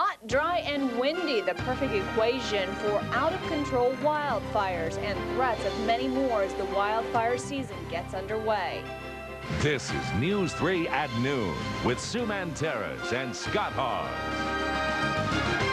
Hot, dry, and windy, the perfect equation for out-of-control wildfires and threats of many more as the wildfire season gets underway. This is News 3 at noon with Sue Manteris and Scott Haws.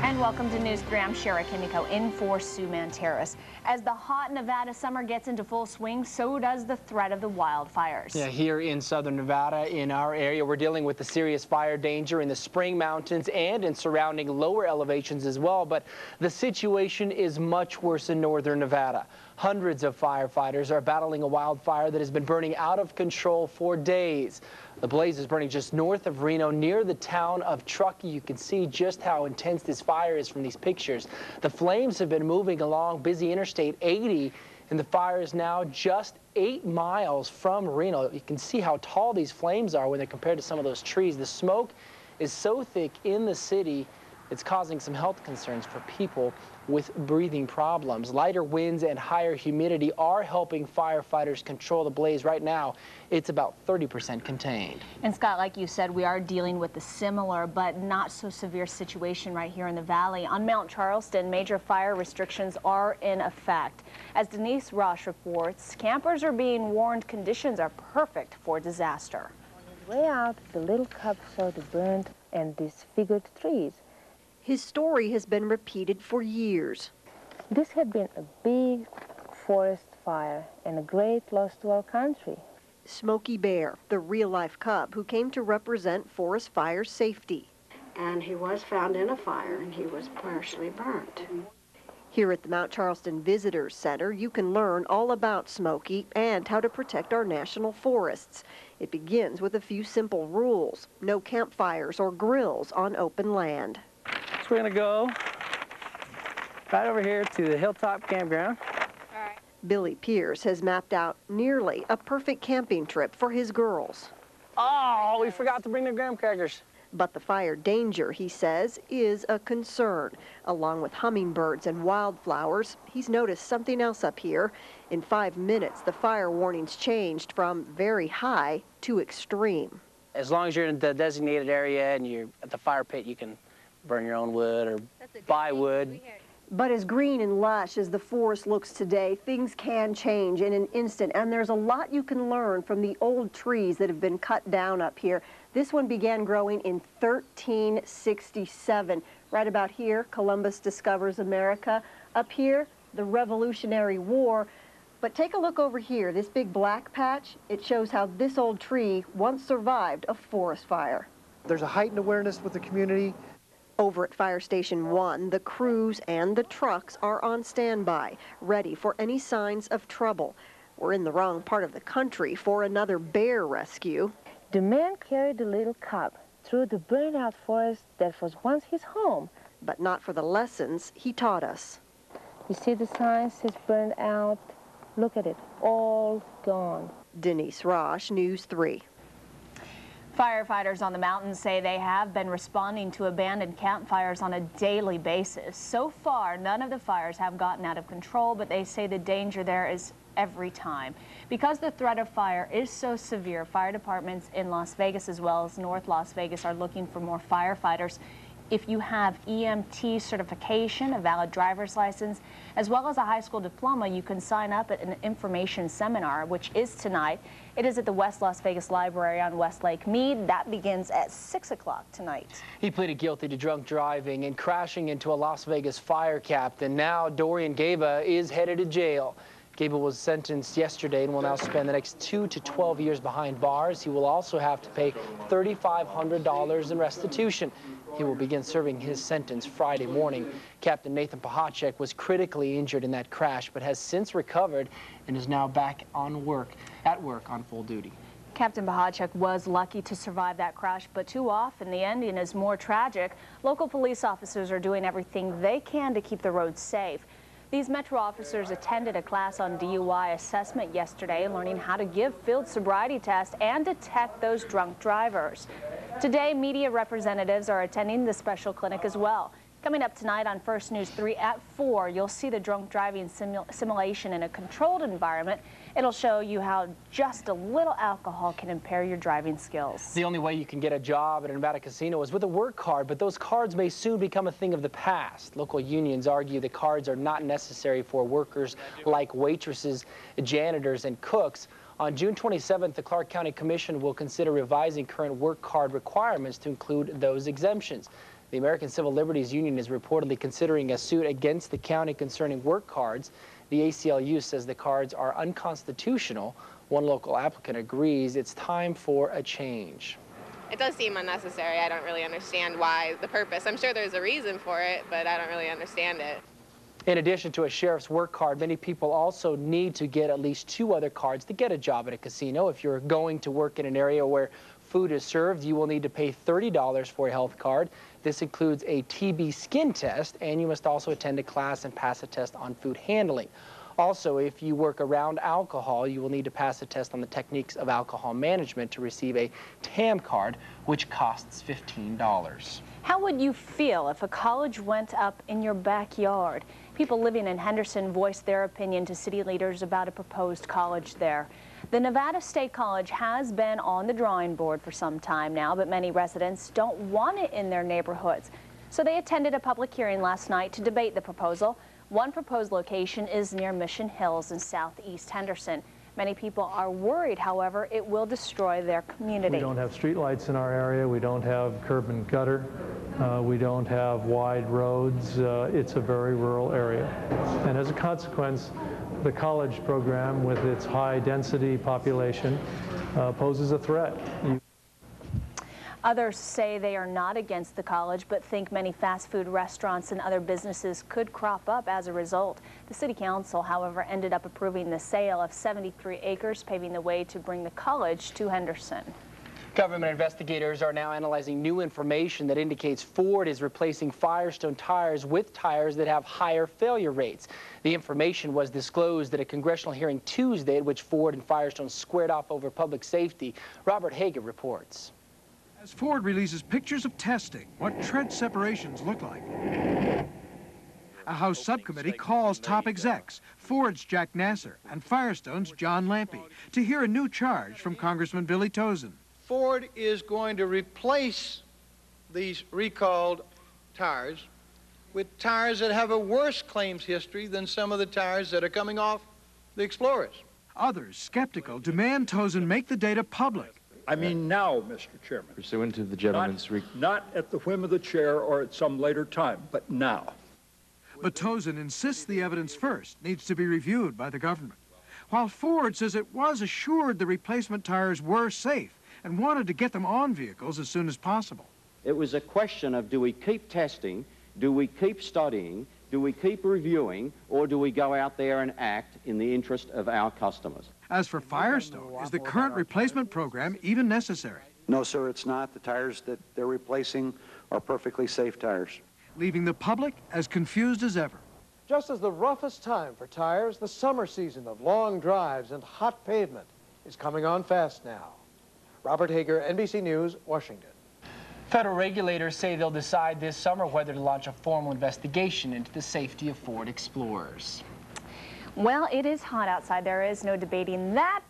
And welcome to News 3. I'm Chera Kimiko in for Sue Manteris. As the hot Nevada summer gets into full swing, so does the threat of the wildfires. Yeah, here in southern Nevada, in our area, we're dealing with the serious fire danger in the Spring Mountains and in surrounding lower elevations as well. But the situation is much worse in northern Nevada. Hundreds of firefighters are battling a wildfire that has been burning out of control for days. The blaze is burning just north of Reno near the town of Truckee. You can see just how intense this fire is from these pictures. The flames have been moving along busy Interstate 80 and the fire is now just eight miles from Reno. You can see how tall these flames are when they're compared to some of those trees. The smoke is so thick in the city, it's causing some health concerns for people with breathing problems. Lighter winds and higher humidity are helping firefighters control the blaze. Right now, it's about 30% contained. And Scott, like you said, we are dealing with a similar but not so severe situation right here in the valley. On Mount Charleston, major fire restrictions are in effect. As Denise Rosh reports, campers are being warned conditions are perfect for disaster. On his way out, the little cub saw the burned and disfigured trees. His story has been repeated for years. This had been a big forest fire and a great loss to our country. Smokey Bear, the real-life cub who came to represent forest fire safety. And he was found in a fire and he was partially burnt. Here at the Mount Charleston Visitors Center, you can learn all about Smokey and how to protect our national forests. It begins with a few simple rules. No campfires or grills on open land we're gonna go right over here to the Hilltop Campground. All right. Billy Pierce has mapped out nearly a perfect camping trip for his girls. Oh, we forgot to bring the graham crackers. But the fire danger, he says, is a concern. Along with hummingbirds and wildflowers, he's noticed something else up here. In five minutes, the fire warnings changed from very high to extreme. As long as you're in the designated area and you're at the fire pit, you can burn your own wood or buy wood. But as green and lush as the forest looks today, things can change in an instant, and there's a lot you can learn from the old trees that have been cut down up here. This one began growing in 1367. Right about here, Columbus discovers America. Up here, the Revolutionary War. But take a look over here, this big black patch, it shows how this old tree once survived a forest fire. There's a heightened awareness with the community over at Fire Station 1, the crews and the trucks are on standby, ready for any signs of trouble. We're in the wrong part of the country for another bear rescue. The man carried the little cub through the burned-out forest that was once his home. But not for the lessons he taught us. You see the signs, it's burned out. Look at it, all gone. Denise Rosh, News 3. Firefighters on the mountain say they have been responding to abandoned campfires on a daily basis. So far, none of the fires have gotten out of control, but they say the danger there is every time. Because the threat of fire is so severe, fire departments in Las Vegas as well as North Las Vegas are looking for more firefighters if you have EMT certification, a valid driver's license, as well as a high school diploma, you can sign up at an information seminar, which is tonight. It is at the West Las Vegas Library on West Lake Mead. That begins at 6 o'clock tonight. He pleaded guilty to drunk driving and crashing into a Las Vegas fire captain. Now Dorian Gaba is headed to jail. Gable was sentenced yesterday and will now spend the next two to 12 years behind bars. He will also have to pay $3,500 in restitution. He will begin serving his sentence Friday morning. Captain Nathan Pahacek was critically injured in that crash, but has since recovered and is now back on work, at work on full duty. Captain Bahacek was lucky to survive that crash, but too often the ending is more tragic. Local police officers are doing everything they can to keep the roads safe. These Metro officers attended a class on DUI assessment yesterday, learning how to give field sobriety tests and detect those drunk drivers. Today, media representatives are attending the special clinic as well. Coming up tonight on First News 3 at 4, you'll see the drunk driving simul simulation in a controlled environment. It'll show you how just a little alcohol can impair your driving skills. The only way you can get a job at a Nevada casino is with a work card, but those cards may soon become a thing of the past. Local unions argue the cards are not necessary for workers like waitresses, janitors, and cooks. On June 27th, the Clark County Commission will consider revising current work card requirements to include those exemptions. The American Civil Liberties Union is reportedly considering a suit against the county concerning work cards. The ACLU says the cards are unconstitutional. One local applicant agrees it's time for a change. It does seem unnecessary. I don't really understand why the purpose. I'm sure there's a reason for it, but I don't really understand it. In addition to a sheriff's work card, many people also need to get at least two other cards to get a job at a casino. If you're going to work in an area where food is served, you will need to pay $30 for a health card. This includes a TB skin test, and you must also attend a class and pass a test on food handling. Also, if you work around alcohol, you will need to pass a test on the techniques of alcohol management to receive a TAM card, which costs $15. How would you feel if a college went up in your backyard? People living in Henderson voiced their opinion to city leaders about a proposed college there. The Nevada State College has been on the drawing board for some time now, but many residents don't want it in their neighborhoods. So they attended a public hearing last night to debate the proposal. One proposed location is near Mission Hills in southeast Henderson. Many people are worried, however, it will destroy their community. We don't have streetlights in our area. We don't have curb and gutter. Uh, we don't have wide roads. Uh, it's a very rural area. And as a consequence, the college program with its high density population uh, poses a threat. You Others say they are not against the college, but think many fast food restaurants and other businesses could crop up as a result. The City Council, however, ended up approving the sale of 73 acres, paving the way to bring the college to Henderson. Government investigators are now analyzing new information that indicates Ford is replacing Firestone tires with tires that have higher failure rates. The information was disclosed at a congressional hearing Tuesday at which Ford and Firestone squared off over public safety. Robert Hager reports. As Ford releases pictures of testing, what tread separations look like. A House subcommittee calls top execs, Ford's Jack Nasser and Firestone's John Lampe, to hear a new charge from Congressman Billy Tauzin. Ford is going to replace these recalled tires with tires that have a worse claims history than some of the tires that are coming off the Explorers. Others, skeptical, demand Tauzin make the data public. I mean now, Mr. Chairman. Pursuant to the gentleman's... Not, not at the whim of the chair or at some later time, but now. But Tauzin insists the evidence first needs to be reviewed by the government. While Ford says it was assured the replacement tires were safe, and wanted to get them on vehicles as soon as possible. It was a question of do we keep testing, do we keep studying, do we keep reviewing, or do we go out there and act in the interest of our customers? As for Firestone, is the current replacement program even necessary? No, sir, it's not. The tires that they're replacing are perfectly safe tires. Leaving the public as confused as ever. Just as the roughest time for tires, the summer season of long drives and hot pavement is coming on fast now. Robert Hager, NBC News, Washington. Federal regulators say they'll decide this summer whether to launch a formal investigation into the safety of Ford Explorers. Well, it is hot outside. There is no debating that.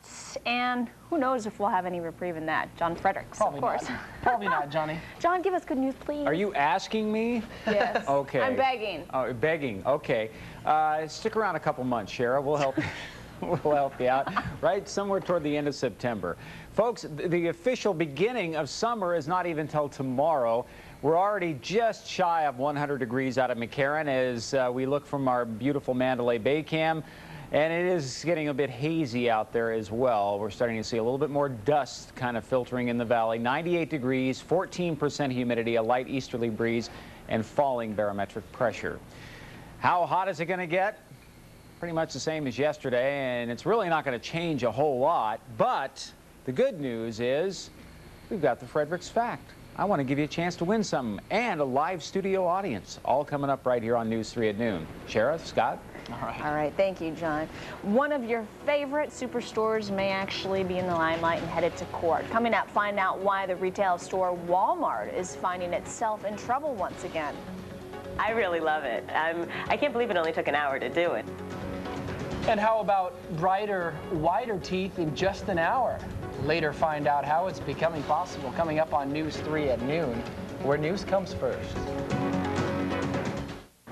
And who knows if we'll have any reprieve in that. John Fredericks, Probably of course. Not. Probably not, Johnny. John, give us good news, please. Are you asking me? Yes. okay. I'm begging. Oh, begging. Okay. Uh, stick around a couple months, Chera. We'll help. we'll help you out. Right somewhere toward the end of September. Folks, the official beginning of summer is not even till tomorrow. We're already just shy of 100 degrees out of McCarran as uh, we look from our beautiful Mandalay Bay cam. And it is getting a bit hazy out there as well. We're starting to see a little bit more dust kind of filtering in the valley. 98 degrees, 14% humidity, a light easterly breeze, and falling barometric pressure. How hot is it going to get? Pretty much the same as yesterday, and it's really not going to change a whole lot. But the good news is we've got the Fredericks Fact. I want to give you a chance to win something and a live studio audience, all coming up right here on News 3 at noon. Sheriff, Scott? All right. All right, thank you, John. One of your favorite superstores may actually be in the limelight and headed to court. Coming up, find out why the retail store Walmart is finding itself in trouble once again. I really love it. I'm, I can't believe it only took an hour to do it. And how about brighter, wider teeth in just an hour? Later find out how it's becoming possible coming up on News 3 at noon, where news comes first.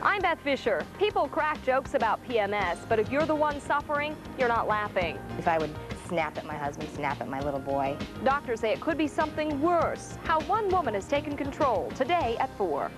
I'm Beth Fisher. People crack jokes about PMS, but if you're the one suffering, you're not laughing. If I would snap at my husband, snap at my little boy. Doctors say it could be something worse. How one woman has taken control today at 4.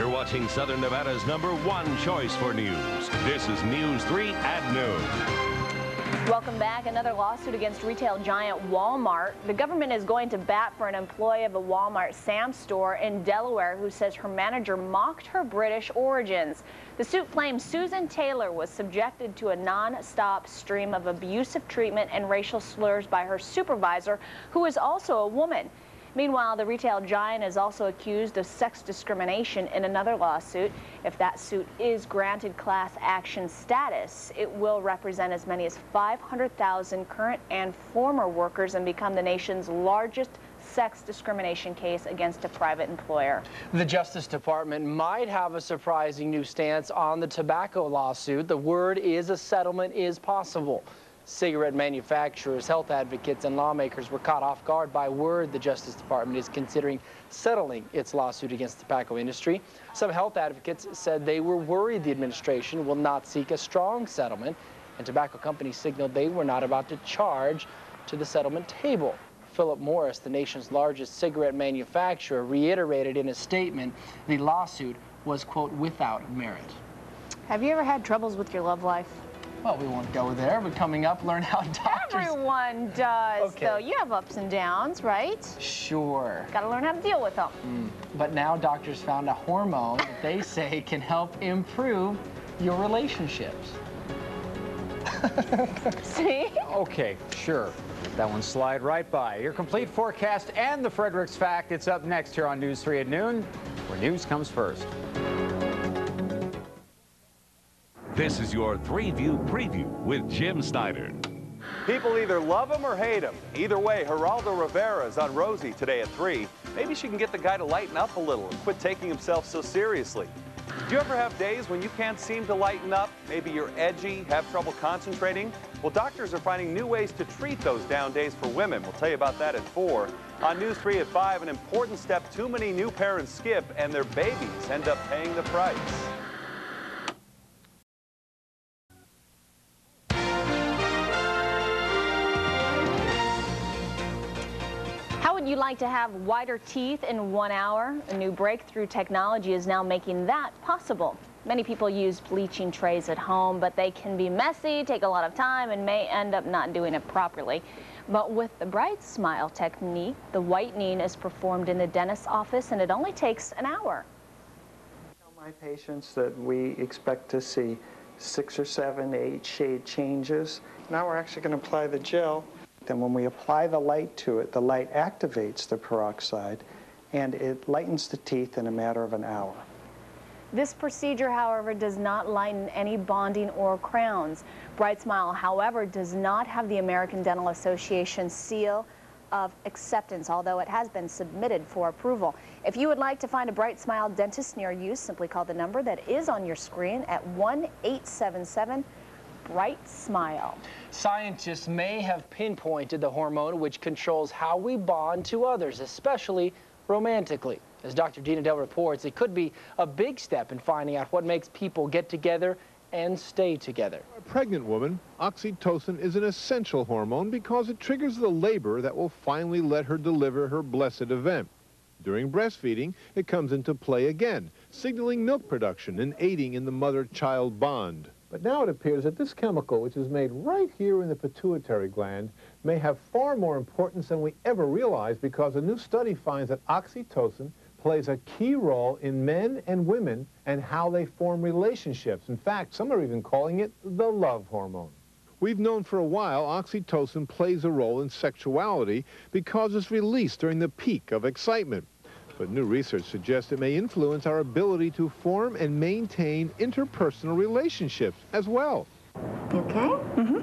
You're watching Southern Nevada's number one choice for news. This is News 3 at noon. Welcome back. Another lawsuit against retail giant Walmart. The government is going to bat for an employee of a Walmart Sam store in Delaware who says her manager mocked her British origins. The suit claims Susan Taylor was subjected to a non-stop stream of abusive treatment and racial slurs by her supervisor, who is also a woman. Meanwhile, the retail giant is also accused of sex discrimination in another lawsuit. If that suit is granted class action status, it will represent as many as 500,000 current and former workers and become the nation's largest sex discrimination case against a private employer. The Justice Department might have a surprising new stance on the tobacco lawsuit. The word is a settlement is possible. Cigarette manufacturers, health advocates, and lawmakers were caught off guard by word the Justice Department is considering settling its lawsuit against the tobacco industry. Some health advocates said they were worried the administration will not seek a strong settlement, and tobacco companies signaled they were not about to charge to the settlement table. Philip Morris, the nation's largest cigarette manufacturer, reiterated in a statement the lawsuit was, quote, without merit. Have you ever had troubles with your love life? Well, we won't go there, but coming up, learn how doctors... Everyone does, Okay. though. You have ups and downs, right? Sure. Got to learn how to deal with them. Mm. But now doctors found a hormone that they say can help improve your relationships. See? Okay, sure. That one slide right by. Your complete forecast and the Fredericks Fact. It's up next here on News 3 at noon, where news comes first. This is your three-view preview with Jim Snyder. People either love him or hate him. Either way, Geraldo Rivera is on Rosie today at 3. Maybe she can get the guy to lighten up a little and quit taking himself so seriously. Do you ever have days when you can't seem to lighten up? Maybe you're edgy, have trouble concentrating? Well, doctors are finding new ways to treat those down days for women. We'll tell you about that at 4. On News 3 at 5, an important step too many new parents skip and their babies end up paying the price. Would you like to have whiter teeth in one hour? A new breakthrough technology is now making that possible. Many people use bleaching trays at home, but they can be messy, take a lot of time, and may end up not doing it properly. But with the Bright Smile technique, the whitening is performed in the dentist's office, and it only takes an hour. my patients that we expect to see six or seven, eight shade changes. Now we're actually going to apply the gel. Then when we apply the light to it, the light activates the peroxide and it lightens the teeth in a matter of an hour. This procedure, however, does not lighten any bonding or crowns. Bright Smile, however, does not have the American Dental Association seal of acceptance, although it has been submitted for approval. If you would like to find a Bright Smile dentist near you, simply call the number that is on your screen at 1-877 Bright Smile. Scientists may have pinpointed the hormone which controls how we bond to others, especially romantically. As Dr. Dean Edell reports, it could be a big step in finding out what makes people get together and stay together. A pregnant woman, oxytocin is an essential hormone because it triggers the labor that will finally let her deliver her blessed event. During breastfeeding, it comes into play again, signaling milk production and aiding in the mother-child bond. But now it appears that this chemical, which is made right here in the pituitary gland, may have far more importance than we ever realized because a new study finds that oxytocin plays a key role in men and women and how they form relationships. In fact, some are even calling it the love hormone. We've known for a while oxytocin plays a role in sexuality because it's released during the peak of excitement. But new research suggests it may influence our ability to form and maintain interpersonal relationships as well. You okay? Mm-hmm.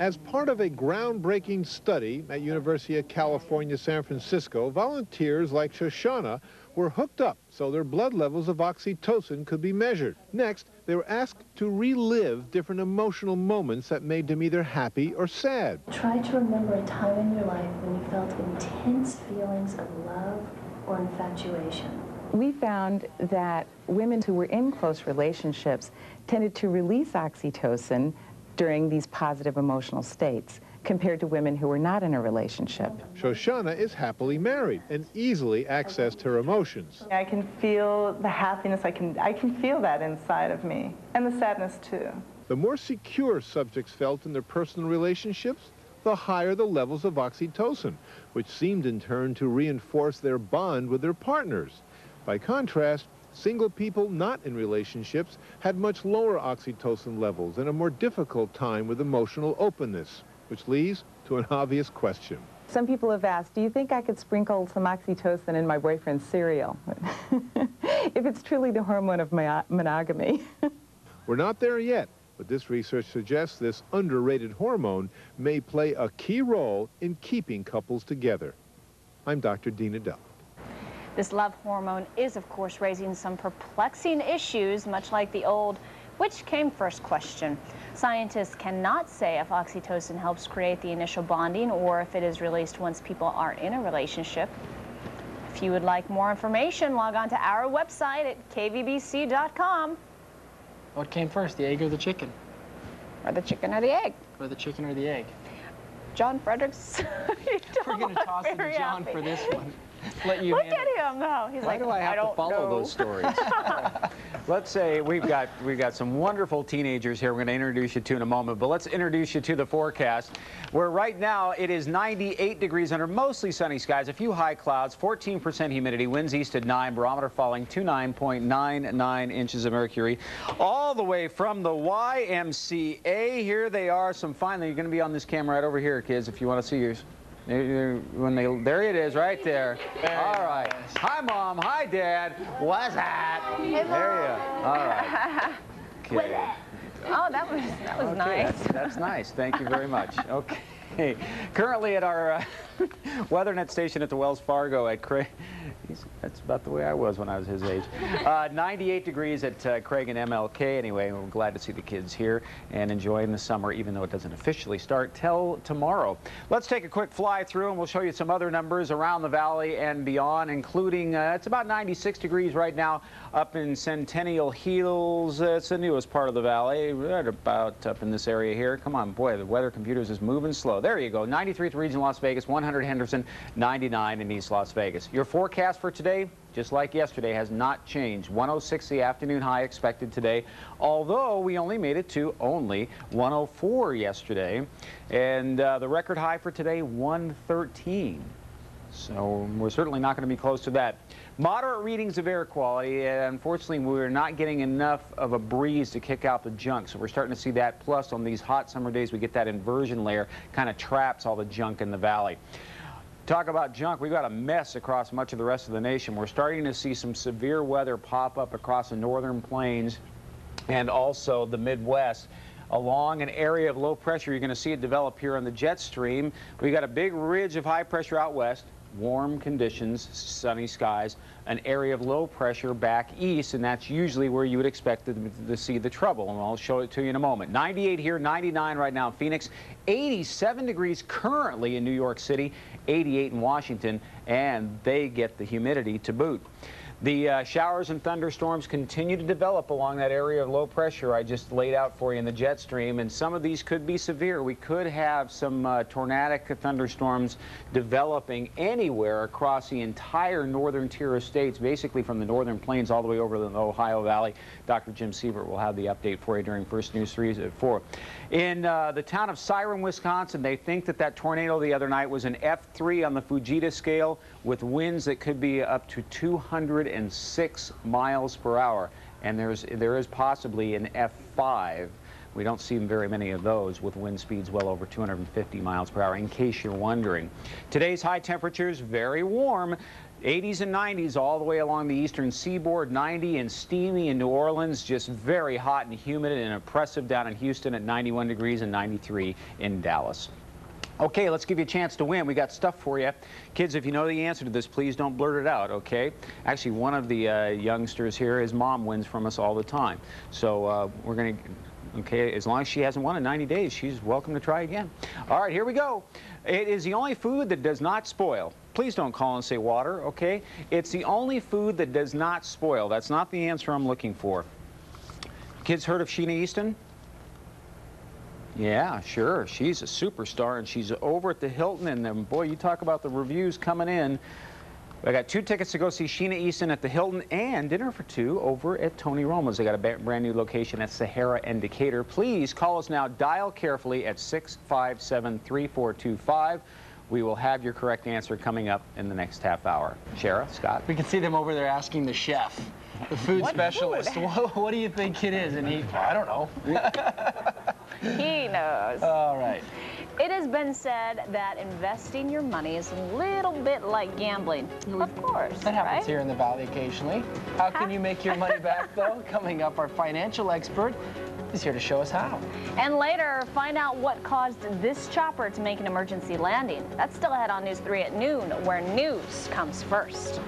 As part of a groundbreaking study at University of California, San Francisco, volunteers like Shoshana were hooked up so their blood levels of oxytocin could be measured. Next, they were asked to relive different emotional moments that made them either happy or sad. Try to remember a time in your life when you felt intense feelings of love or infatuation. We found that women who were in close relationships tended to release oxytocin during these positive emotional states compared to women who were not in a relationship. Shoshana is happily married and easily accessed her emotions. I can feel the happiness, I can, I can feel that inside of me, and the sadness too. The more secure subjects felt in their personal relationships, the higher the levels of oxytocin, which seemed in turn to reinforce their bond with their partners. By contrast, single people not in relationships had much lower oxytocin levels and a more difficult time with emotional openness, which leads to an obvious question. Some people have asked, do you think I could sprinkle some oxytocin in my boyfriend's cereal? if it's truly the hormone of monogamy. We're not there yet, but this research suggests this underrated hormone may play a key role in keeping couples together. I'm Dr. Dean Edell. This love hormone is, of course, raising some perplexing issues, much like the old which came first question. Scientists cannot say if oxytocin helps create the initial bonding or if it is released once people are in a relationship. If you would like more information, log on to our website at kvbc.com. What came first, the egg or the chicken? Or the chicken or the egg? Or the chicken or the egg? John Fredericks. We're going to toss it to John happy. for this one. Let you Look at him, though. He's Why like, do I have don't to follow know. those stories? let's say we've got we've got some wonderful teenagers here. We're going to introduce you to in a moment, but let's introduce you to the forecast, where right now it is 98 degrees under mostly sunny skies, a few high clouds, 14% humidity, winds east at 9, barometer falling to 9.99 inches of mercury, all the way from the YMCA. Here they are. Some finally, you're going to be on this camera right over here, kids, if you want to see yours. When they, there it is, right there. All right. Hi, Mom. Hi, Dad. What's that? Hey, there you go. All right. Okay. Oh, that was that was Okay, nice. That's, that's nice. Thank you very much. Okay. Currently at our uh, WeatherNet station at the Wells Fargo at Craig. He's, that's about the way I was when I was his age. Uh, 98 degrees at uh, Craig and MLK. Anyway, we're glad to see the kids here and enjoying the summer, even though it doesn't officially start till tomorrow. Let's take a quick fly through, and we'll show you some other numbers around the valley and beyond, including uh, it's about 96 degrees right now up in Centennial Hills. Uh, it's the newest part of the valley, right about up in this area here. Come on, boy, the weather computers is moving slow. There you go. 93 at the region Las Vegas, 100 Henderson, 99 in East Las Vegas. Your forecast for today, just like yesterday, has not changed. 106 the afternoon high expected today, although we only made it to only 104 yesterday. And uh, the record high for today, 113. So we're certainly not going to be close to that. Moderate readings of air quality, and unfortunately we're not getting enough of a breeze to kick out the junk. So we're starting to see that. Plus on these hot summer days we get that inversion layer, kind of traps all the junk in the valley. Talk about junk, we've got a mess across much of the rest of the nation. We're starting to see some severe weather pop up across the northern plains and also the Midwest along an area of low pressure. You're going to see it develop here on the jet stream. We've got a big ridge of high pressure out west, warm conditions, sunny skies, an area of low pressure back east, and that's usually where you would expect to, to see the trouble, and I'll show it to you in a moment. 98 here, 99 right now in Phoenix, 87 degrees currently in New York City, 88 in Washington, and they get the humidity to boot. The uh, showers and thunderstorms continue to develop along that area of low pressure I just laid out for you in the jet stream, and some of these could be severe. We could have some uh, tornadic thunderstorms developing anywhere across the entire northern tier of states, basically from the northern plains all the way over to the Ohio Valley. Dr. Jim Siebert will have the update for you during First News 3 at 4. In uh, the town of Siren, Wisconsin, they think that that tornado the other night was an F3 on the Fujita scale with winds that could be up to 206 miles per hour. And there's, there is possibly an F5. We don't see very many of those with wind speeds well over 250 miles per hour, in case you're wondering. Today's high temperatures, very warm. 80s and 90s all the way along the eastern seaboard, 90 and steamy in New Orleans, just very hot and humid and oppressive down in Houston at 91 degrees and 93 in Dallas. Okay, let's give you a chance to win. We got stuff for you. Kids, if you know the answer to this, please don't blurt it out, okay? Actually, one of the uh, youngsters here, his mom wins from us all the time. So uh, we're going to, okay, as long as she hasn't won in 90 days, she's welcome to try again. All right, here we go. It is the only food that does not spoil. Please don't call and say water, okay? It's the only food that does not spoil. That's not the answer I'm looking for. Kids heard of Sheena Easton? Yeah, sure. She's a superstar, and she's over at the Hilton, and then, boy, you talk about the reviews coming in. I got two tickets to go see Sheena Easton at the Hilton and dinner for two over at Tony Roma's. They got a brand new location at Sahara and Decatur. Please call us now. Dial carefully at 657-3425. We will have your correct answer coming up in the next half hour. Chera, Scott? We can see them over there asking the chef, the food What specialist, food? what, what do you think it is? And he, I don't know. He knows. All right. It has been said that investing your money is a little bit like gambling. Hmm. Of course, That happens right? here in the Valley occasionally. How can you make your money back, though? Coming up, our financial expert is here to show us how. And later, find out what caused this chopper to make an emergency landing. That's still ahead on News 3 at noon, where news comes first.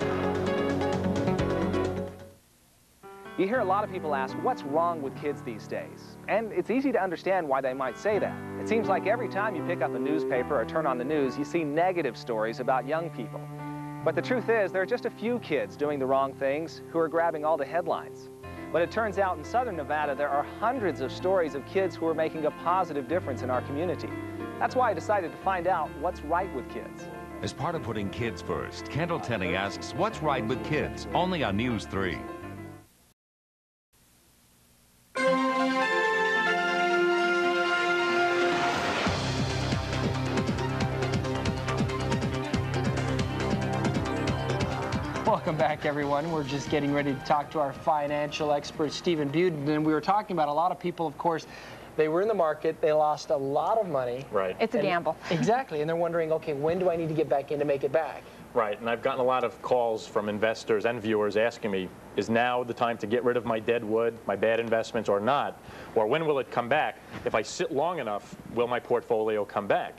You hear a lot of people ask, what's wrong with kids these days? And it's easy to understand why they might say that. It seems like every time you pick up a newspaper or turn on the news, you see negative stories about young people. But the truth is, there are just a few kids doing the wrong things who are grabbing all the headlines. But it turns out in southern Nevada, there are hundreds of stories of kids who are making a positive difference in our community. That's why I decided to find out what's right with kids. As part of putting kids first, Kendall Tenney asks, what's right with kids? Only on News 3. Everyone. We're just getting ready to talk to our financial expert, Stephen Buden. And we were talking about a lot of people, of course, they were in the market, they lost a lot of money. Right. It's a gamble. Exactly. And they're wondering, okay, when do I need to get back in to make it back? Right, and I've gotten a lot of calls from investors and viewers asking me, is now the time to get rid of my dead wood, my bad investments, or not? Or when will it come back? If I sit long enough, will my portfolio come back?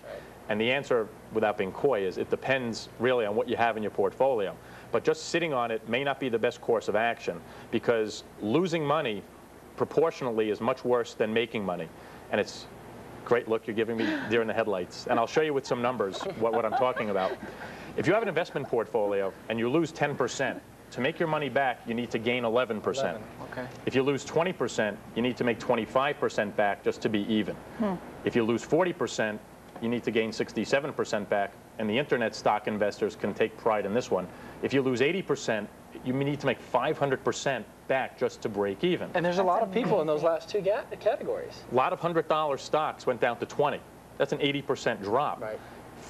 And the answer, without being coy, is it depends really on what you have in your portfolio. But just sitting on it may not be the best course of action because losing money proportionally is much worse than making money. And it's great look you're giving me deer in the headlights. And I'll show you with some numbers what, what I'm talking about. If you have an investment portfolio and you lose 10%, to make your money back, you need to gain 11%. Okay. If you lose 20%, you need to make 25% back just to be even. Hmm. If you lose 40%, you need to gain 67% back, and the internet stock investors can take pride in this one. If you lose 80%, you need to make 500% back just to break even. And there's a lot of people in those last two categories. A lot of $100 stocks went down to 20. That's an 80% drop. Right.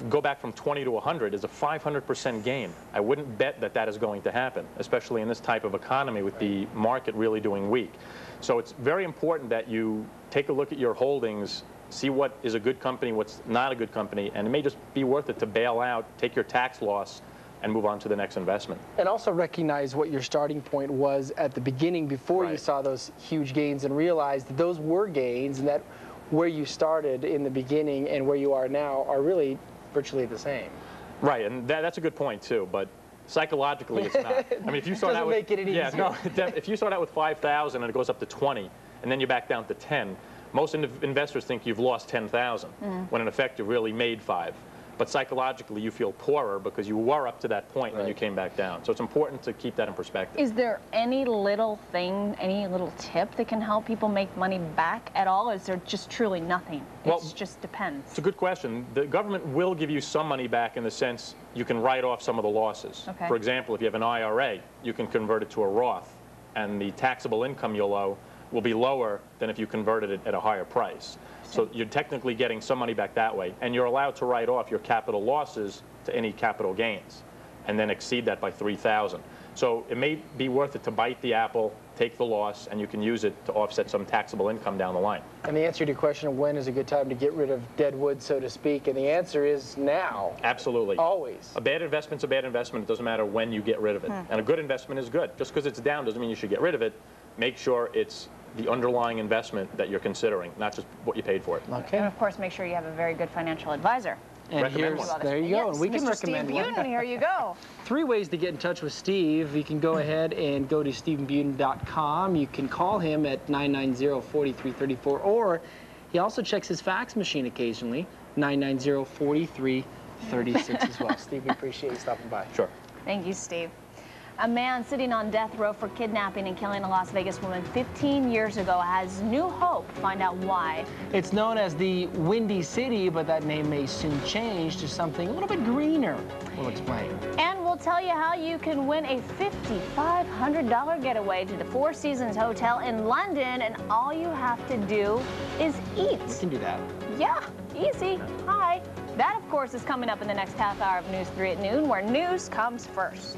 Go back from 20 to 100 is a 500% gain. I wouldn't bet that that is going to happen, especially in this type of economy with the market really doing weak. So it's very important that you take a look at your holdings, see what is a good company, what's not a good company, and it may just be worth it to bail out, take your tax loss, and move on to the next investment. And also recognize what your starting point was at the beginning before you saw those huge gains and realize that those were gains and that where you started in the beginning and where you are now are really virtually the same. Right, and that, that's a good point too. But psychologically, it's not. I mean, if you start Doesn't out with make it any yeah, easier. no, if you start out with 5,000 and it goes up to 20, and then you're back down to 10, most in- investors think you've lost 10,000 Mm. when in effect you've really made five. But psychologically, you feel poorer because you were up to that point point and you came back down. So it's important to keep that in perspective. Is there any little thing, any little tip that can help people make money back at all? Or is there just truly nothing? It Well, just depends. It's a good question. The government will give you some money back in the sense you can write off some of the losses. Okay. For example, if you have an IRA, you can convert it to a Roth, and the taxable income you'll owe will be lower than if you converted it at a higher price. So you're technically getting some money back that way, and you're allowed to write off your capital losses to any capital gains, and then exceed that by 3,000. So it may be worth it to bite the apple, take the loss, and you can use it to offset some taxable income down the line. And the answer to your question of when is a good time to get rid of dead wood, so to speak, and the answer is now. Absolutely. Always. A bad investment's a bad investment. It doesn't matter when you get rid of it. Hmm. And a good investment is good. Just because it's down doesn't mean you should get rid of it. Make sure it's the underlying investment that you're considering, not just what you paid for it. Okay. And of course, make sure you have a very good financial advisor. And Recommend here's, one. there you go. Yes, and we can recommend Steve one. Buden, here you go. Three ways to get in touch with Steve. You can go ahead and go to stevenbuden.com. You can call him at 990-4334, or he also checks his fax machine occasionally, 990-4336 as well. Steve, we appreciate you stopping by. Sure. Thank you, Steve. A man sitting on death row for kidnapping and killing a Las Vegas woman 15 years ago has new hope. Find out why. It's known as the Windy City, but that name may soon change to something a little bit greener. We'll explain. And we'll tell you how you can win a $5,500 getaway to the Four Seasons Hotel in London, and all you have to do is eat. We can do that. Yeah, easy. Hi. That, of course, is coming up in the next half hour of News 3 at noon, where news comes first.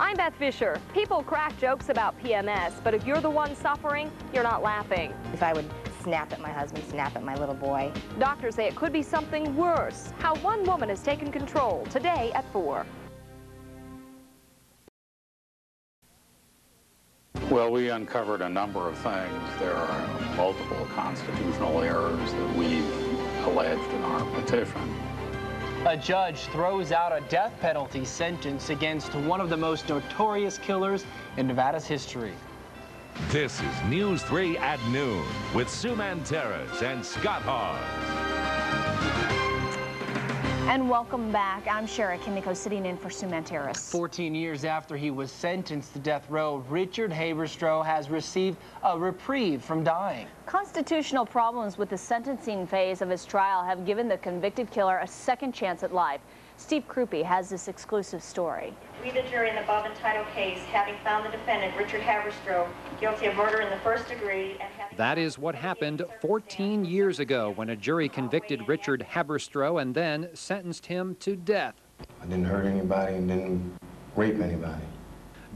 I'm Beth Fisher. People crack jokes about PMS, but if you're the one suffering, you're not laughing. If I would snap at my husband, snap at my little boy. Doctors say it could be something worse. How one woman has taken control today at 4. Well, we uncovered a number of things. There are multiple constitutional errors that we've alleged in our petition. A judge throws out a death penalty sentence against one of the most notorious killers in Nevada's history. This is News 3 at noon with Sue Manteris and Scott Haws. And welcome back. I'm Chera Kimiko sitting in for Sue Manteris. 14 years after he was sentenced to death row, Richard Haberstroh has received a reprieve from dying. Constitutional problems with the sentencing phase of his trial have given the convicted killer a second chance at life. Steve Krupe has this exclusive story. We, the jury in the above entitled case, having found the defendant, Richard Haberstroh, guilty of murder in the first degree and having... That is what happened 14 years ago when a jury convicted Richard Haberstroh and then sentenced him to death. I didn't hurt anybody and didn't rape anybody.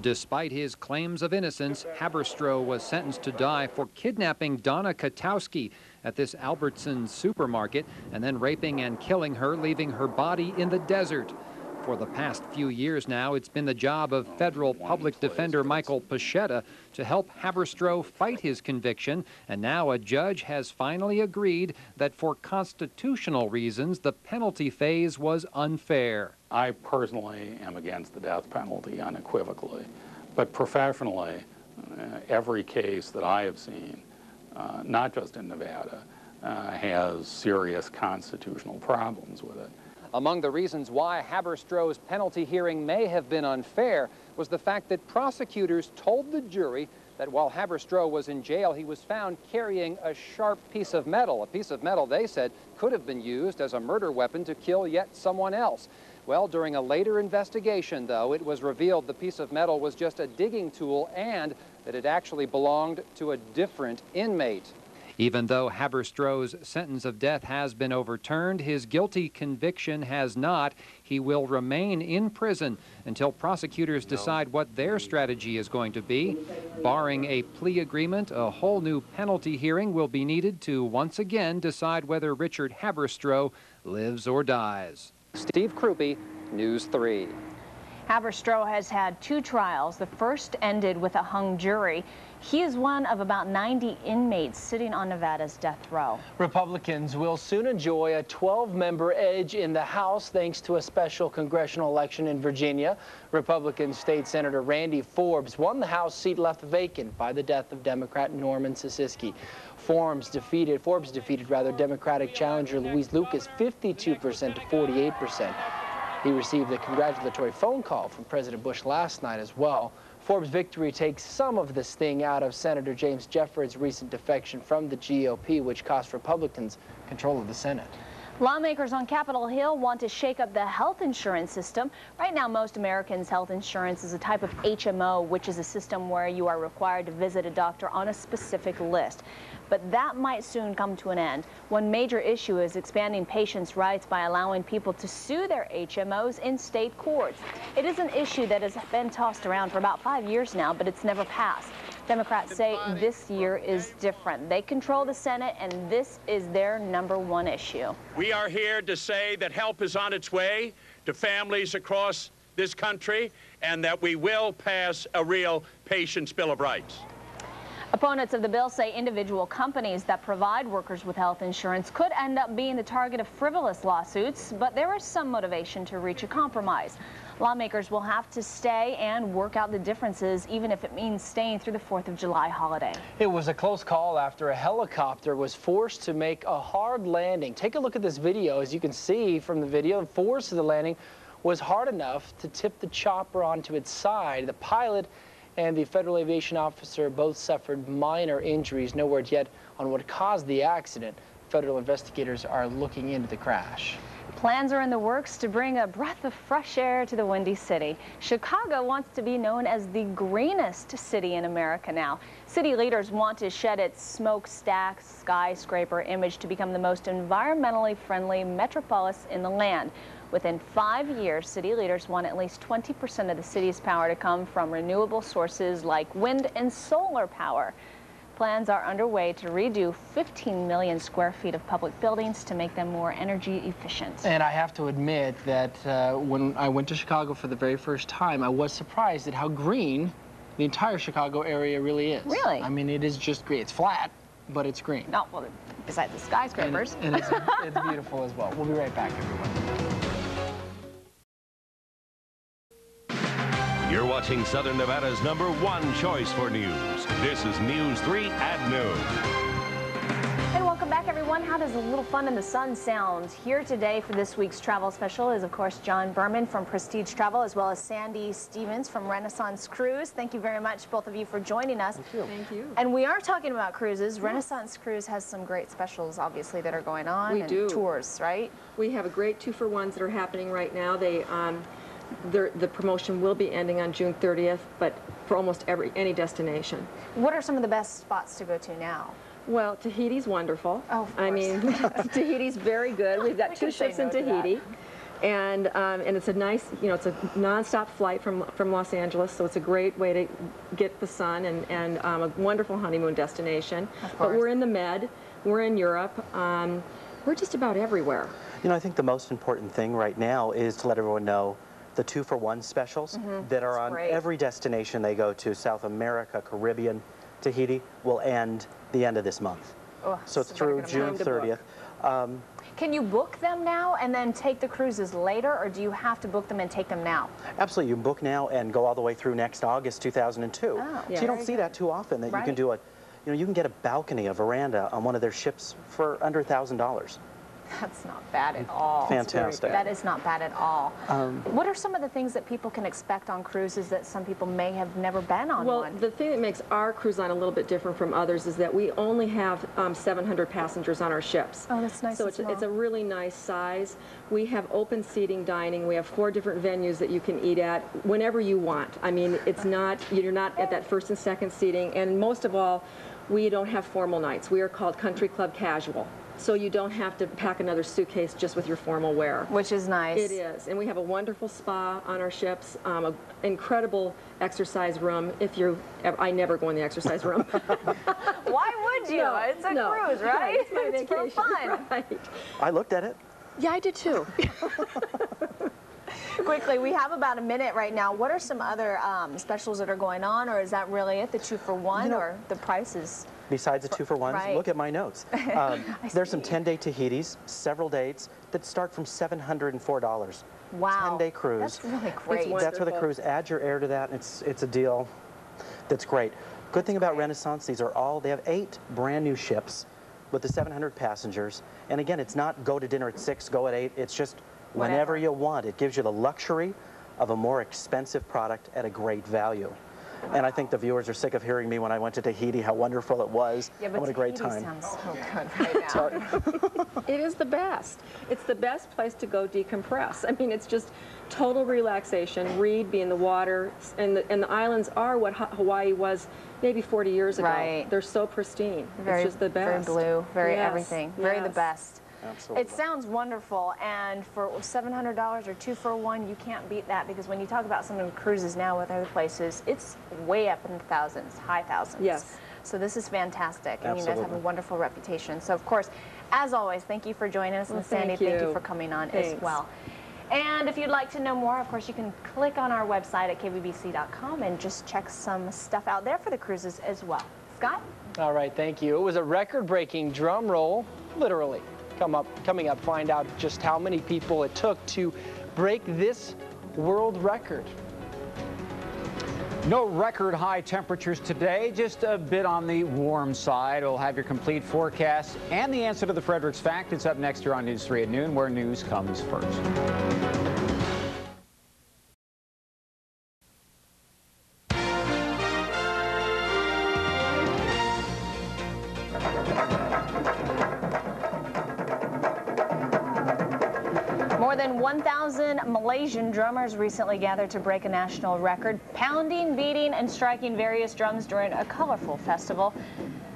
Despite his claims of innocence, Haberstroh was sentenced to die for kidnapping Donna Katowski at this Albertsons supermarket and then raping and killing her, leaving her body in the desert. For the past few years now, it's been the job of federal public defender Michael Pescetta to help Haberstroh fight his conviction, and now a judge has finally agreed that for constitutional reasons, the penalty phase was unfair. I personally am against the death penalty unequivocally, but professionally, uh, every case that I have seen, uh, not just in Nevada, uh, has serious constitutional problems with it. Among the reasons why Haberstroh's penalty hearing may have been unfair was the fact that prosecutors told the jury that while Haberstroh was in jail, he was found carrying a sharp piece of metal, a piece of metal they said could have been used as a murder weapon to kill yet someone else. Well, during a later investigation, though, it was revealed the piece of metal was just a digging tool and that it actually belonged to a different inmate. Even though Haberstroh's sentence of death has been overturned, his guilty conviction has not. He will remain in prison until prosecutors decide what their strategy is going to be. Barring a plea agreement, a whole new penalty hearing will be needed to once again decide whether Richard Haberstroh lives or dies. Steve Krupe, News 3. Haberstroh has had two trials. The first ended with a hung jury. He is one of about 90 inmates sitting on Nevada's death row. Republicans will soon enjoy a 12-member edge in the House thanks to a special congressional election in Virginia. Republican State Senator Randy Forbes won the House seat left vacant by the death of Democrat Norman Sisisky. Forbes defeated, Forbes defeated rather Democratic challenger Louise Lucas 52% to 48%. He received a congratulatory phone call from President Bush last night as well. Forbes' victory takes some of the sting out of Senator James Jeffords' recent defection from the GOP, which cost Republicans control of the Senate. Lawmakers on Capitol Hill want to shake up the health insurance system. Right now, most Americans' health insurance is a type of HMO, which is a system where you are required to visit a doctor on a specific list. But that might soon come to an end. One major issue is expanding patients' rights by allowing people to sue their HMOs in state courts. It is an issue that has been tossed around for about five years now, but it's never passed. Democrats say this year is different. They control the Senate, and this is their number one issue. We are here to say that help is on its way to families across this country and that we will pass a real Patients' Bill of Rights. Opponents of the bill say individual companies that provide workers with health insurance could end up being the target of frivolous lawsuits, but there is some motivation to reach a compromise. Lawmakers will have to stay and work out the differences, even if it means staying through the 4th of July holiday. It was a close call after a helicopter was forced to make a hard landing. Take a look at this video. As you can see from the video, the force of the landing was hard enough to tip the chopper onto its side. The pilot and the federal aviation officer both suffered minor injuries. No word yet on what caused the accident. Federal investigators are looking into the crash. Plans are in the works to bring a breath of fresh air to the Windy City. Chicago wants to be known as the greenest city in America now. City leaders want to shed its smokestack skyscraper image to become the most environmentally friendly metropolis in the land. Within five years, city leaders want at least 20% of the city's power to come from renewable sources like wind and solar power. Plans are underway to redo 15 million square feet of public buildings to make them more energy efficient. And I have to admit that uh, when I went to Chicago for the very first time, I was surprised at how green the entire Chicago area really is. Really? I mean, it is just green. It's flat, but it's green. No, well, besides the skyscrapers. And, and it's, it's beautiful as well. We'll be right back, everyone. You're watching Southern Nevada's number one choice for news. This is News 3 at noon. And welcome back, everyone. How does a little fun in the sun sound? Here today for this week's travel special is, of course, John Berman from Prestige Travel, as well as Sandy Stevens from Renaissance Cruise. Thank you very much, both of you, for joining us. Thank you. Thank you. And we are talking about cruises. Renaissance Cruise has some great specials, obviously, that are going on. We and do. Tours, right? We have a great two-for-ones that are happening right now. They, um, the, the promotion will be ending on June 30th, but for almost every any destination. What are some of the best spots to go to now? Well, Tahiti's wonderful. Oh, of I mean, Tahiti's very good. We've got I two ships in no to that. Tahiti. And, um, and it's a nice, you know, it's a nonstop flight from, from Los Angeles, so it's a great way to get the sun and, and um, a wonderful honeymoon destination. But course. we're in the Med, we're in Europe, um, we're just about everywhere. You know, I think the most important thing right now is to let everyone know the two for one specials Mhm. that are That's on great. every destination they go to, South America, Caribbean, Tahiti, will end the end of this month. Oh, so it's through June time to book. 30th. Um, Can you book them now and then take the cruises later, or do you have to book them and take them now? absolutely, you can book now and go all the way through next August 2002. Oh, so you don't see that too often that you can do a, you know, you can get a balcony, a veranda on one of their ships for under $1,000. That's not bad at all. Fantastic. That is not bad at all. Um, What are some of the things that people can expect on cruises that some people may have never been on Well, one? the thing that makes our cruise line a little bit different from others is that we only have um, 700 passengers on our ships. Oh, that's nice So it's, a- it's a really nice size. We have open seating dining. We have four different venues that you can eat at whenever you want. I mean, it's not, you're not at that first and second seating. And most of all, we don't have formal nights. We are called Country Club Casual. So you don't have to pack another suitcase just with your formal wear. Which is nice. It is. And we have a wonderful spa on our ships, um, an incredible exercise room. If you, I never go in the exercise room. Why would you? No, it's a no. cruise, right? It's my It's for fun. right. I looked at it. Yeah, I did too. Quickly, we have about a minute right now. What are some other um, specials that are going on, or is that really it, the two for one, or the prices? Besides the two for ones, Right. look at my notes. Um, I there's some 10 day Tahitis, several dates that start from $704. Wow. 10 day cruise. That's really great. That's for the cruise. Add your air to that, and it's, it's a deal that's great. Good thing about Renaissance, these are all, they have eight brand new ships with the 700 passengers. And again, it's not go to dinner at six, go at eight. It's just whenever Whatever. you want. It gives you the luxury of a more expensive product at a great value. And I think the viewers are sick of hearing me when I went to Tahiti, how wonderful it was, Yeah, and but what a great Tahiti time. sounds so good right now. it is the best. It's the best place to go decompress. I mean, it's just total relaxation. Read, be in the water, and the, and the islands are what Hawaii was maybe 40 years ago. Right. They're so pristine. Very, it's just the best. very blue, very Yes, everything, very the best. Absolutely. It sounds wonderful, and for $700 or two for one, you can't beat that because when you talk about some of the cruises now with other places, it's way up in the thousands, high thousands. Yes. So this is fantastic, and you guys have a wonderful reputation. So of course, as always, thank you for joining us, Well, and Sandy, thank you. thank you you. for coming on as well. And if you'd like to know more, of course, you can click on our website at kvbc.com and just check some stuff out there for the cruises as well. Scott? All right, thank you. It was a record-breaking drum roll, literally. Come up, coming up, find out just how many people it took to break this world record. No record high temperatures today, just a bit on the warm side. We'll have your complete forecast and the answer to the Fredericks fact. It's up next here on News 3 at noon, where news comes first. Malaysian recently gathered to break a national record, pounding, beating, and striking various drums during a colorful festival.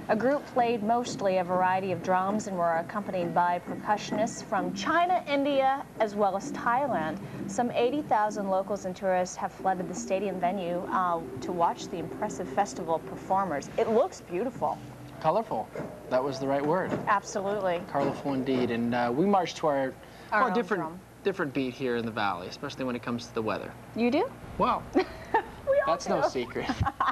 A group played mostly a variety of drums and were accompanied by percussionists from China, India, as well as Thailand. Some 80,000 locals and tourists have flooded the stadium venue uh, to watch the impressive festival performers. It looks beautiful. Colorful. That was the right word. Absolutely. Colorful indeed. And uh, we marched to our, Our well, own different, drum. Different beat here in the valley, especially when it comes to the weather. You do? Well, that's no secret.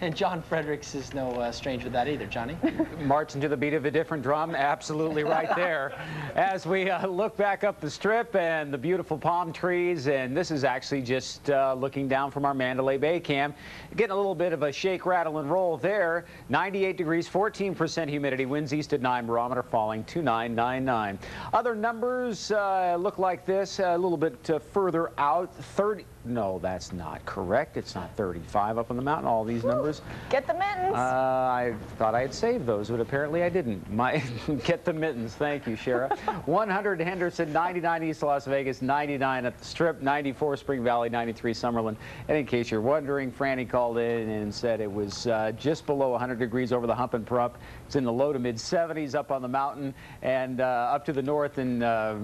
and John Fredericks is no uh, stranger to that either, Johnny. Marching to the beat of a different drum, absolutely right there. As we uh, look back up the strip and the beautiful palm trees, and this is actually just uh, looking down from our Mandalay Bay cam, getting a little bit of a shake, rattle, and roll there. 98 degrees, 14% humidity, winds east at 9, barometer falling 2999. Other numbers uh, look like this, a little bit uh, further out, 30. No, that's not correct. It's not 35 up on the mountain, all these numbers. Get the mittens. Uh, I thought I had saved those, but apparently I didn't. My Get the mittens. Thank you, Chera. 100 Henderson, 99 East Las Vegas, 99 at the Strip, 94 Spring Valley, 93 Summerlin. And in case you're wondering, Franny called in and said it was uh, just below 100 degrees over the hump and Pahrump. It's in the low to mid 70s up on the mountain and uh, up to the north in uh,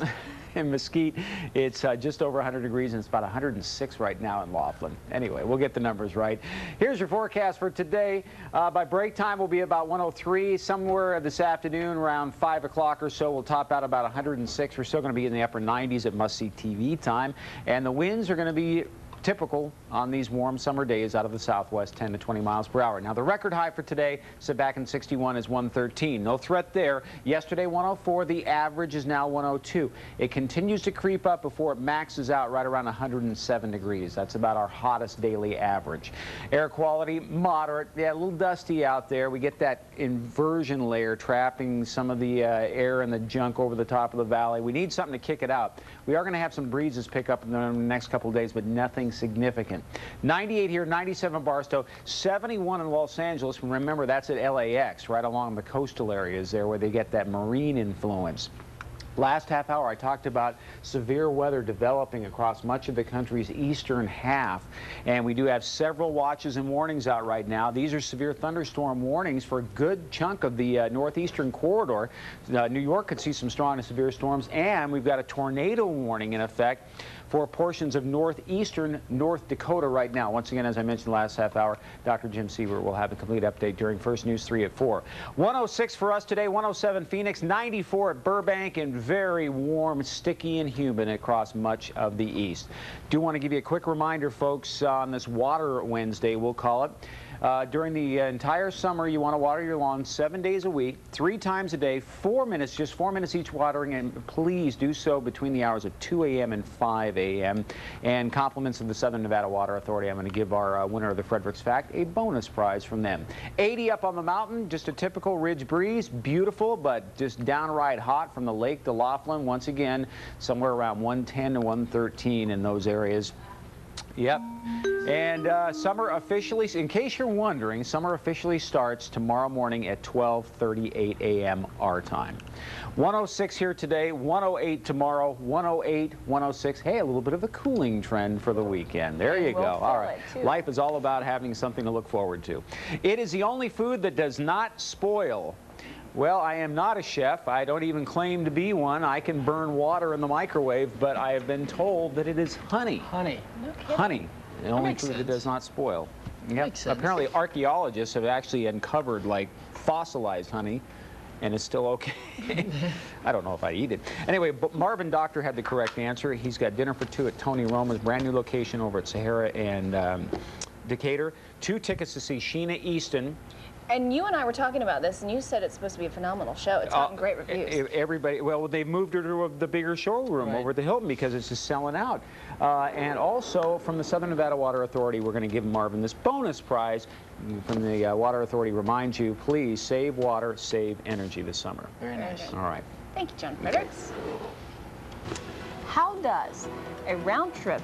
in Mesquite, it's uh, just over 100 degrees, and it's about 106 right now in Laughlin. Anyway, we'll get the numbers right. Here's your forecast for today. Uh, by break time, we'll be about 103. Somewhere this afternoon, around 5 o'clock or so, we'll top out about 106. We're still going to be in the upper 90s at must-see TV time, and the winds are going to be typical on these warm summer days out of the southwest, 10 to 20 miles per hour. Now, the record high for today, set back in 61, is 113. No threat there. Yesterday, 104. The average is now 102. It continues to creep up before it maxes out right around 107 degrees. That's about our hottest daily average. Air quality, moderate. Yeah, a little dusty out there. We get that inversion layer trapping some of the uh, air and the junk over the top of the valley. We need something to kick it out. We are going to have some breezes pick up in the next couple of days, but nothing significant. 98 here, 97 Barstow, 71 in Los Angeles. And remember, that's at LAX, right along the coastal areas there where they get that marine influence. Last half hour, I talked about severe weather developing across much of the country's eastern half, and we do have several watches and warnings out right now. These are severe thunderstorm warnings for a good chunk of the uh, northeastern corridor. Uh, New York could see some strong and severe storms, and we've got a tornado warning in effect for portions of northeastern North Dakota right now. Once again, as I mentioned last half hour, Dr. Jim Siebert will have a complete update during First News 3 at 4. 106 for us today, 107 Phoenix, 94 at Burbank, and very warm, sticky, and humid across much of the east. Do want to give you a quick reminder, folks, on this Water Wednesday, we'll call it. Uh, during the entire summer, you want to water your lawn seven days a week, three times a day, four minutes, just four minutes each watering, and please do so between the hours of 2 a.m. and 5 a.m. And compliments of the Southern Nevada Water Authority, I'm going to give our uh, winner of the Fredericks Fact a bonus prize from them. 80 up on the mountain, just a typical ridge breeze, beautiful, but just downright hot from the lake to Laughlin. Once again, somewhere around 110 to 113 in those areas. Yep. And uh, summer officially, in case you're wondering, summer officially starts tomorrow morning at 12:38 a.m. our time. 106 here today, 108 tomorrow, 108, 106. Hey, a little bit of a cooling trend for the weekend. There you we'll go. All right. Life is all about having something to look forward to. It is the only food that does not spoil. Well, I am not a chef. I don't even claim to be one. I can burn water in the microwave, but I have been told that it is honey. Honey. Honey, the only food that does not spoil. Yep. Sense. Apparently, archaeologists have actually uncovered like fossilized honey, and it's still okay. I don't know if I'd eat it. Anyway, but Marvin Doctor had the correct answer. He's got dinner for two at Tony Roma's brand new location over at Sahara and um, Decatur. Two tickets to see Sheena Easton. And you and I were talking about this, and you said it's supposed to be a phenomenal show. It's gotten great reviews. Everybody, well, they've moved her to the bigger showroom Right. over at the Hilton because it's just selling out. Uh, and also from the Southern Nevada Water Authority, we're going to give Marvin this bonus prize from the uh, Water Authority. reminds you, please save water, save energy this summer. Very nice. All right. Thank you, John Fredericks. How does a round trip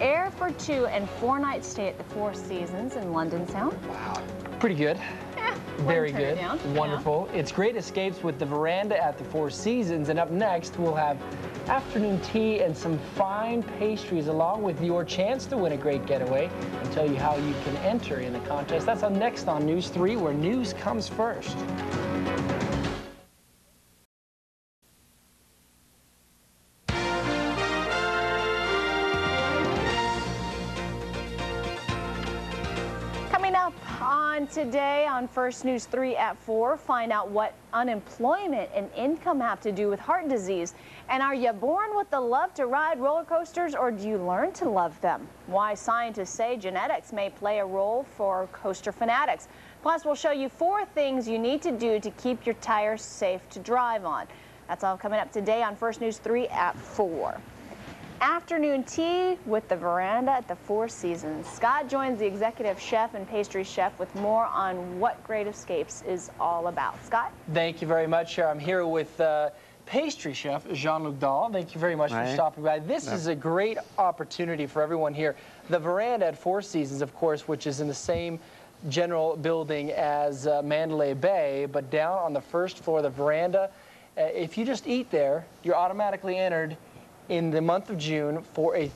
air for two and four night stay at the Four Seasons in London sound? Wow. Pretty good. Yeah, Very good. down. Wonderful. It's great escapes with the veranda at the Four Seasons. And up next, we'll have afternoon tea and some fine pastries, along with your chance to win a great getaway and tell you how you can enter in the contest. That's on next on News 3, where news comes first. Today on First News 3 at 4, find out what unemployment and income have to do with heart disease. And are you born with the love to ride roller coasters or do you learn to love them? Why scientists say genetics may play a role for coaster fanatics. Plus, we'll show you four things you need to do to keep your tires safe to drive on. That's all coming up today on First News 3 at 4 afternoon tea with the veranda at the Four Seasons. Scott joins the executive chef and pastry chef with more on what Great Escapes is all about. Scott? Thank you very much. I'm here with uh, pastry chef Jean-Luc Dahl. Thank you very much for stopping by. This Yeah. is a great opportunity for everyone here. The veranda at Four Seasons, of course, which is in the same general building as uh, Mandalay Bay, but down on the first floor, the veranda. Uh, if you just eat there, you're automatically entered in the month of June for a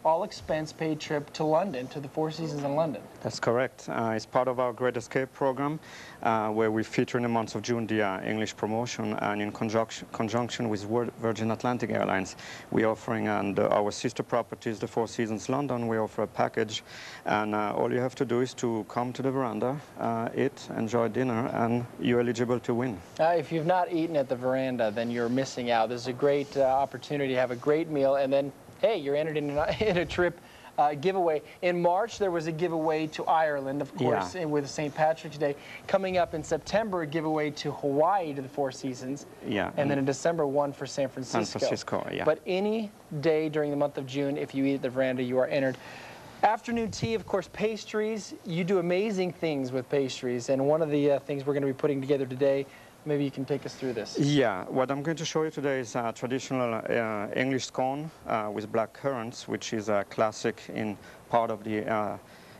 three-night, four-day, all-expense-paid trip to London, to the Four Seasons in London. That's correct. Uh, it's part of our Great Escape program, uh, where we feature in the month of June the uh, English promotion, and in conjunction, conjunction with Virgin Atlantic Airlines, we're offering and uh, our sister properties, the Four Seasons London, we offer a package, and uh, all you have to do is to come to the veranda, uh, eat, enjoy dinner, and you're eligible to win. Uh, if you've not eaten at the veranda, then you're missing out. This is a great uh, opportunity to have a great meal, and then, hey, you're entered in a, in a trip uh, giveaway. In March, there was a giveaway to Ireland, of course, Yeah. and with St. Patrick's Day. Coming up in September, a giveaway to Hawaii to the Four Seasons. Yeah. And then in December, one for San Francisco. San Francisco, yeah. But any day during the month of June, if you eat at the veranda, you are entered. Afternoon tea, of course, pastries. You do amazing things with pastries, and one of the uh, things we're going to be putting together today, maybe you can take us through this. Yeah, what I'm going to show you today is a traditional uh, English scone uh, with black currants, which is a classic in part of the uh,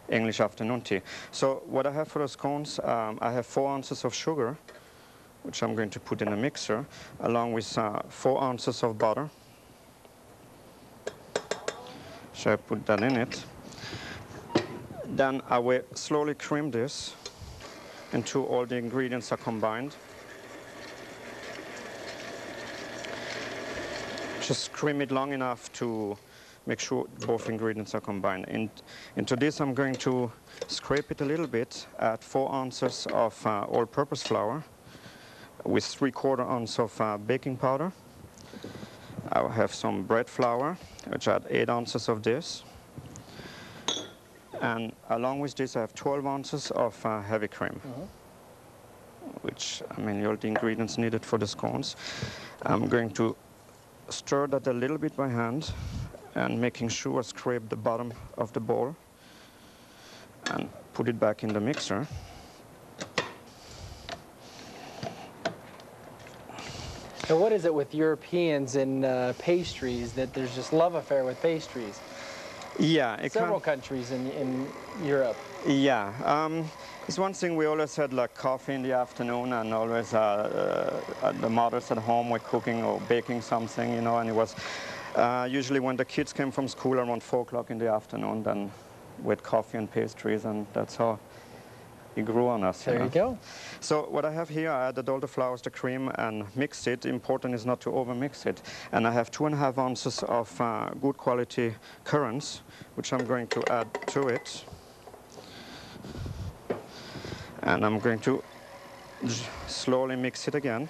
English afternoon tea. So what I have for the scones, um, I have four ounces of sugar, which I'm going to put in a mixer, along with uh, four ounces of butter. So I put that in it. Then I will slowly cream this until all the ingredients are combined. Just cream it long enough to make sure both ingredients are combined. In, into this, I'm going to scrape it a little bit, add four ounces of uh, all-purpose flour with three-quarter ounce of uh, baking powder. I'll have some bread flour, which I add eight ounces of this. And along with this, I have 12 ounces of uh, heavy cream, which, I mean, all the ingredients needed for the scones. I'm going to stir that a little bit by hand and making sure I scrape the bottom of the bowl and put it back in the mixer. And what is it with Europeans and uh, pastries that there's just love affair with pastries? Yeah, it several countries in, in Europe. Yeah, um, it's one thing we always had like coffee in the afternoon and always uh, uh, the mothers at home were cooking or baking something, you know, and it was uh, usually when the kids came from school around four o'clock in the afternoon, then with coffee and pastries, and that's how it grew on us. There you know. go. So what I have here, I added all the flours, the cream, and mixed it. Important is not to over-mix it. And I have two and a half ounces of uh, good quality currants, which I'm going to add to it. And I'm going to slowly mix it again.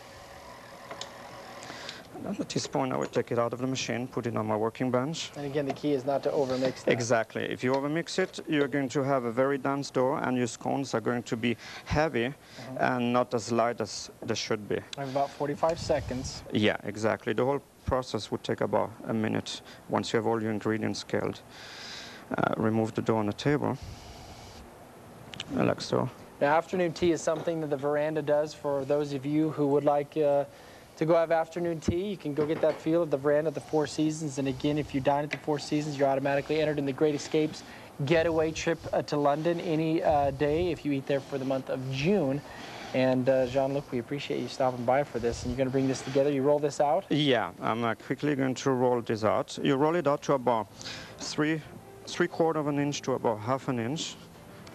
And at this point, I will take it out of the machine, put it on my working bench. And again, the key is not to overmix that. Exactly. If you overmix it, you're going to have a very dense dough, and your scones are going to be heavy and not as light as they should be. I have about 45 seconds. Yeah, exactly. The whole process would take about a minute once you have all your ingredients scaled. Uh, remove the dough on the table, like so. Now, afternoon tea is something that the veranda does for those of you who would like uh, to go have afternoon tea. You can go get that feel at the veranda at the Four Seasons. And again, if you dine at the Four Seasons, you're automatically entered in the Great Escapes getaway trip uh, to London any uh, day if you eat there for the month of June. And uh, Jean-Luc, we appreciate you stopping by for this. And you're going to bring this together. You roll this out. Yeah, I'm uh, quickly going to roll this out. You roll it out to about three, three quarter of an inch to about half an inch,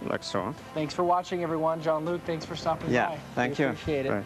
like so. Thanks for watching, everyone. Jean-Luc, thanks for stopping Yeah, by. thank we you. Appreciate it. Right.